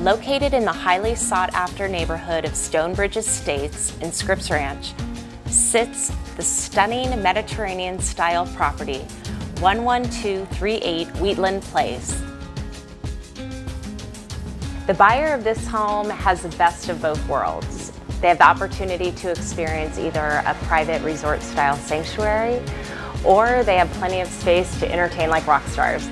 Located in the highly sought after neighborhood of Stonebridge Estates in Scripps Ranch, sits the stunning Mediterranean style property 11238 Wheatland Place. The buyer of this home has the best of both worlds. They have the opportunity to experience either a private resort style sanctuary or they have plenty of space to entertain like rock stars.